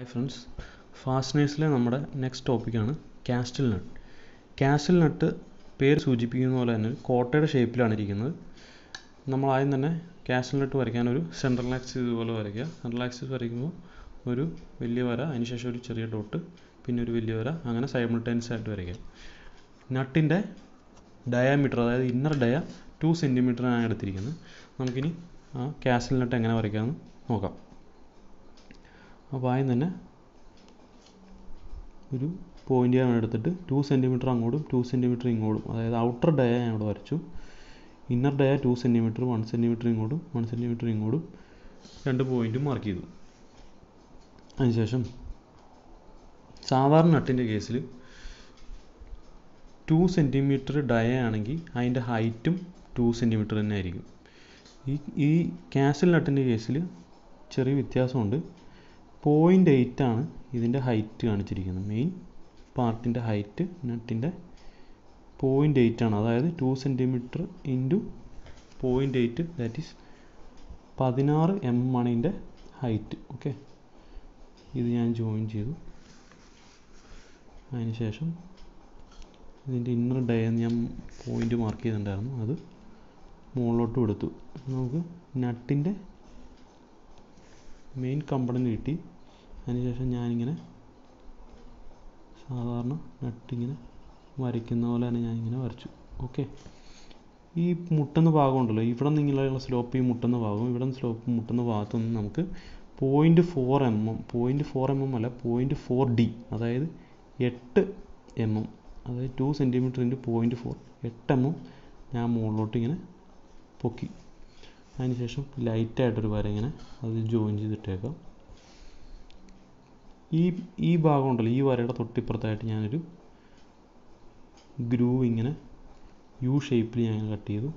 Hi friends ഫാസ്റ്റനേഴ്സിലെ നമ്മുടെ next ടോപ്പിക്കാണ് കാസ്റ്റിൽ നട്ട് കാസ്റ്റിൽ നട്ട് പേര് സൂചിപ്പിക്കുന്ന പോലെ തന്നെ കോട്ടയുടെ ഷേപ്പിലാണ് ഇരിക്കുന്നത്. നമ്മൾ ആദ്യം തന്നെ കാസ്റ്റിൽ നട്ട് വരയ്ക്കാൻ ഒരു സെൻട്രൽ ആക്സിസ് ഇതുപോലെ വരയ്ക്കുക. സെൻട്രൽ ആക്സിസ് വരയ്ക്കുമ്പോൾ ഒരു വലിയ വര അതിനുശേഷം ഒരു ചെറിയ ഡോട്ട് പിന്നെ ഒരു വലിയ വര അങ്ങനെ സൈമിൾട്ടേനിയസ് ആയിട്ട് വരയ്ക്കുക. നട്ടിന്റെ ഡയാമീറ്റർ അതായത് ഇന്നർ ഡയ ടു സെന്റിമീറ്ററാണ് എടുത്തിരിക്കുന്നത്. നമുക്കിനി ആ കാസ്റ്റിൽ നട്ട് എങ്ങനെ വരയ്ക്കാമെന്ന് നോക്കാം. അപ്പോൾ ആദ്യം തന്നെ ഒരു പോയിന്റ് ഞാൻ എടുത്തിട്ട് ടു സെന്റിമീറ്റർ അങ്ങോട്ടും ടു സെന്റിമീറ്റർ ഇങ്ങോട്ടും അതായത് ഔട്ടർ ഡയ ഞാൻ ഇവിടെ വരച്ചു. Inner dia two centimetre one centimetre ഇങ്ങോട്ടും വൺ സെന്റിമീറ്റർ ഇങ്ങോട്ടും രണ്ട് പോയിന്റും മാർക്ക് ചെയ്തു. അതിനുശേഷം സാധാരണ നട്ടിന്റെ കേസിൽ ടു സെന്റിമീറ്റർ ഡയ ആണെങ്കിൽ അതിന്റെ ഹൈറ്റും ടു സെന്റിമീറ്റർ തന്നെ ആയിരിക്കും. ഈ ഈ കാസിൽ നട്ടിന്റെ കേസിൽ ചെറിയ വ്യത്യാസമുണ്ട്. പോയിന്റ് എയ്റ്റ് ആണ് ഇതിന്റെ ഹൈറ്റ് കാണിച്ചിരിക്കുന്നത്. മെയിൻ പാർട്ടിന്റെ ഹൈറ്റ് നട്ടിന്റെ പോയിന്റ് എയ്റ്റ് ആണ്. അതായത് two centimetre into point eight that is പതിനാറ് എം ആണ് ഇതിന്റെ ഹൈറ്റ് ഓക്കെ ഇത് ഞാൻ ജോയിൻ ചെയ്തു. അതിനുശേഷം ഇതിന്റെ ഇന്നർ ഡയ ഞാൻ പോയിന്റ് മാർക്ക് ചെയ്തിട്ടുണ്ടായിരുന്നു. അത് മുകളിലോട്ടും എടുത്തു. നമുക്ക് നട്ടിന്റെ മെയിൻ കമ്പണം കിട്ടി അതിനുശേഷം ഞാനിങ്ങനെ സാധാരണ നട്ടിങ്ങനെ വരയ്ക്കുന്ന പോലെ തന്നെ ഞാനിങ്ങനെ വരച്ചു. ഓക്കെ ഈ മുട്ടുന്ന ഭാഗം ഉണ്ടല്ലോ ഇവിടെ നിന്നുള്ള സ്ലോപ്പ് ഈ മുട്ടുന്ന ഭാഗം ഇവിടെ നിന്ന് സ്ലോപ്പ് മുട്ടുന്ന ഭാഗത്തു നിന്ന് നമുക്ക് point four M M point four M M അല്ല പോയിന്റ് ഫോർ ഡി അതായത് എട്ട് എം എം അതായത് two centimetre into point four എട്ട് എം എം ഞാൻ മുകളിലോട്ട് ഇങ്ങനെ പൊക്കി. അതിനുശേഷം ലൈറ്റായിട്ടൊരു വര ഇങ്ങനെ അത് ജോയിൻ ചെയ്തിട്ടേക്കാം. ഈ ഈ ഭാഗം ഉണ്ടല്ലോ ഈ വരയുടെ തൊട്ടിപ്പുറത്തായിട്ട് ഞാനൊരു ഗ്രൂവ് ഇങ്ങനെ യു ഷേപ്പിൽ ഞാൻ കട്ട് ചെയ്തു.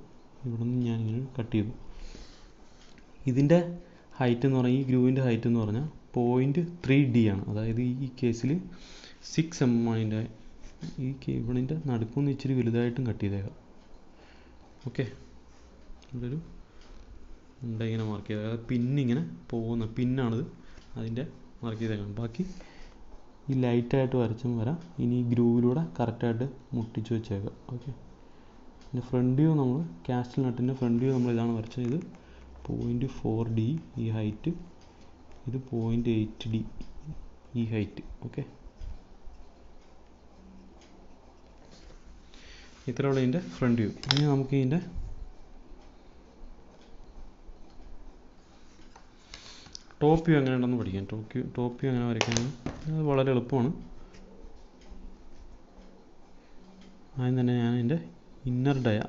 ഇവിടെ നിന്ന് ഞാനിങ്ങനെ കട്ട് ചെയ്തു. ഇതിന്റെ ഹൈറ്റ് എന്ന് പറഞ്ഞാൽ ഈ ഗ്രൂവിന്റെ ഹൈറ്റ് എന്ന് പറഞ്ഞാൽ പോയിന്റ് ത്രീ ഡി ആണ്. അതായത് ഈ കേസിൽ സിക്സ് എം ആയിന്റെ ഈ കേബിളിന്റെ നടുക്കൊന്ന് ഇച്ചിരി വലുതായിട്ടും കട്ട് ചെയ്തേക്കാം. ഓക്കെ ഇവിടെ ഒരു ഉണ്ട ഇങ്ങനെ മാർക്ക് ചെയ്ത അതായത് പിന്നിങ്ങനെ പോകുന്ന പിന്നാണിത് അതിന്റെ മാർക്ക് ചെയ്തേക്കണം ബാക്കി ഈ ലൈറ്റായിട്ട് വരച്ചും വരാം. ഇനി ഗ്രൂവിലൂടെ കറക്റ്റായിട്ട് മുട്ടിച്ച് വെച്ചേക്കാം. ഓക്കെ പിന്നെ ഫ്രണ്ട് വ്യൂ നമ്മൾ കാസ്റ്റൽ നട്ടിന്റെ ഫ്രണ്ട് വ്യൂ നമ്മൾ ഇതാണ് വരച്ചത്. ഇത് പോയിന്റ് ഫോർ ഡി ഈ ഹൈറ്റ് ഇത് പോയിന്റ് എയ്റ്റ് ഡി ഈ ഹൈറ്റ് ഓക്കെ ഇത്രയുള്ള ഇതിന്റെ ഫ്രണ്ട് വ്യൂ ഇനി നമുക്ക് ഇതിന്റെ ടോപ്പ് വ്യൂ എങ്ങനെ ഉണ്ടെന്ന് പഠിക്കാം. വ്യൂ ടോപ്പ് വ്യൂ എങ്ങനെ വരയ്ക്കാൻ അത് വളരെ എളുപ്പമാണ്. ആദ്യം തന്നെ ഞാൻ എന്റെ ഇന്നർ ഡയ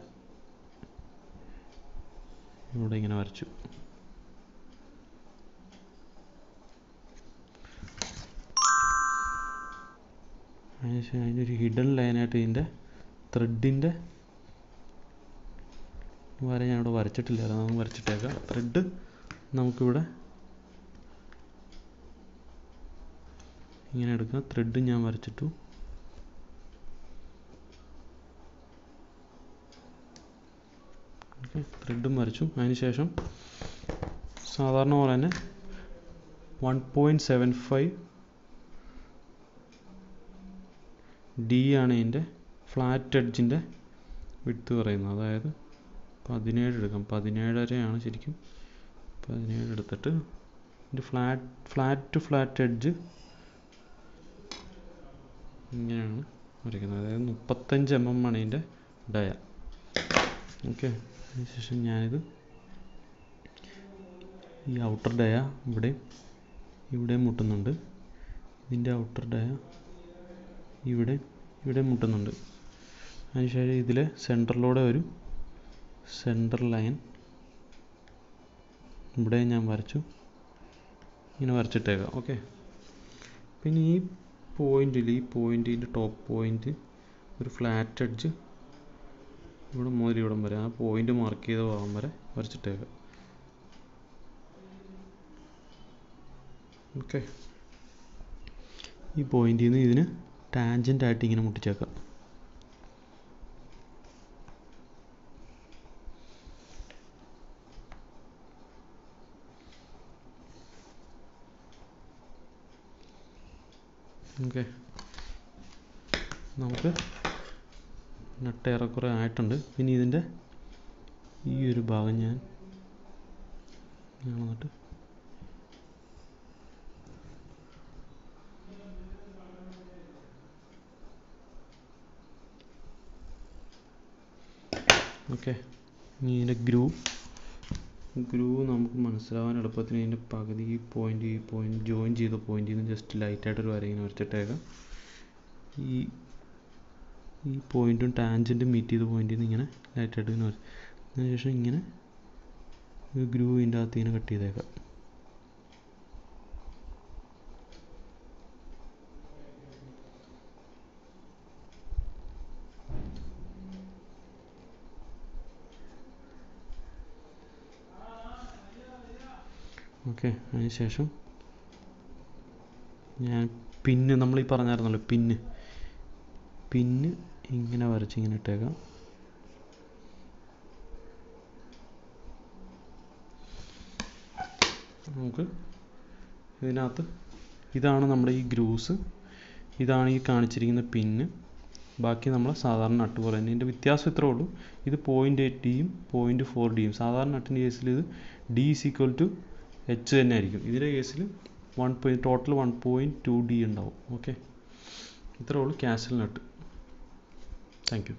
ഇവിടെ ഇങ്ങനെ വരച്ചു. അതിനുശേഷം അതിന്റെ ഒരു ഹിഡൻ ലൈനായിട്ട് ഇതിന്റെ ത്രെഡിന്റെ വര ഞാനിവിടെ വരച്ചിട്ടില്ല അത് നമുക്ക് വരച്ചിട്ടേക്കാം. ത്രെഡ് നമുക്കിവിടെ ഇങ്ങനെ എടുക്കുക ത്രെഡ് ഞാൻ വരച്ചിട്ടു. ത്രെഡും വരച്ചു. അതിനുശേഷം സാധാരണ പോലെ തന്നെ one point seven five D ആണ് ഇതിന്റെ ഫ്ലാറ്റ് എഡ്ജിന്റെ വിട്ട് പറയുന്നത്. അതായത് പതിനേഴ് എടുക്കാം. പതിനേഴരയാണ് ശരിക്കും. പതിനേഴ് എടുത്തിട്ട് ഇതിന്റെ flat flat to flat edge ഇങ്ങനെയാണ് വരയ്ക്കുന്നത്. അതായത് മുപ്പത്തഞ്ച് എം എം ആണ് ഇതിന്റെ ഡയ ഓക്കെ അതിനുശേഷം ഞാനിത് ഈ ഔട്ടർ ഡയ ഇവിടെ ഇവിടെ മുട്ടുന്നുണ്ട്. ഇതിന്റെ ഔട്ടർ ഡയ ഇവിടെ ഇവിടെ മുട്ടുന്നുണ്ട്. അതിനുശേഷം ഇതിലെ സെന്ററിലൂടെ ഒരു സെന്റർ ലൈൻ ഇവിടെ ഞാൻ വരച്ചു. ഇങ്ങനെ വരച്ചിട്ടേക്കാം. ഓക്കെ പിന്നെ ഈ പോയിന്റിൽ ഈ പോയിന്റിന്റെ ടോപ്പ് പോയിന്റ് ഒരു ഫ്ലാറ്റ് എഡ്ജ് ഇവിടെ മുതൽ ഇവിടം വരെ. ആ പോയിന്റ് മാർക്ക് ചെയ്ത ഭാഗം വരെ വരച്ചിട്ടേക്കാം. ഓക്കെ ഈ പോയിന്റിൽ നിന്ന് ഇതിന് ടാൻജന്റ് ആയിട്ട് ഇങ്ങനെ മുട്ടിച്ചേക്കാം. ഓക്കെ. നമുക്ക് നട്ട് ഏറെക്കുറെ ആയിട്ടുണ്ട്. ഇനി ഇതിന്റെ ഈ ഒരു ഭാഗം ഞാൻ ഞാൻ വന്നിട്ട് ഓക്കെ. ഇനി ഇതിന്റെ ഗ്രൂ ഗ്രൂ നമുക്ക് മനസ്സിലാവാൻ എളുപ്പത്തിന് ഇതിന്റെ പകുതി ഈ പോയിന്റ് ഈ പോയിന്റ് ജോയിൻ ചെയ്ത പോയിന്റിൽ നിന്ന് ജസ്റ്റ് ലൈറ്റായിട്ടൊരു വര ഇങ്ങനെ വരച്ചിട്ടേക്കാം. ഈ ഈ പോയിന്റും ടാൻജന്റും മീറ്റ് ചെയ്ത പോയിന്റിൽ നിന്ന് ഇങ്ങനെ ലൈറ്റായിട്ട് ഇങ്ങനെ വരച്ച് അതിനുശേഷം ഇങ്ങനെ ഒരു ഗ്രൂ ഇതിന്റെ അകത്ത് ഇങ്ങനെ കട്ട് ചെയ്തേക്കാം. ഓക്കെ അതിന് ശേഷം ഞാൻ പിന്ന് നമ്മൾ ഈ പറഞ്ഞായിരുന്നല്ലോ പിന്ന്. പിന്ന് ഇങ്ങനെ വരച്ച് ഇങ്ങനെ ഇട്ടേക്കാം. നമുക്ക് ഇതിനകത്ത് ഇതാണ് നമ്മുടെ ഈ ഗ്രൂസ് ഇതാണ് ഈ കാണിച്ചിരിക്കുന്ന പിന്ന്. ബാക്കി നമ്മൾ സാധാരണ നട്ട് പോലെ തന്നെ. ഇതിന്റെ വ്യത്യാസം ഇത്രേ ഉള്ളൂ. ഇത് പോയിന്റ് എയ്റ്റ് ഡിയും പോയിന്റ് ഫോർ ഡിയും സാധാരണ നട്ടിന്റെ കേസിൽ ഇത് D is equal to H തന്നെ ആയിരിക്കും. ഇതിന്റെ കേസിൽ one point total one point two D ഉണ്ടാവും. ഓക്കെ ഇത്രേ ഉള്ളൂ. Casual nut thank you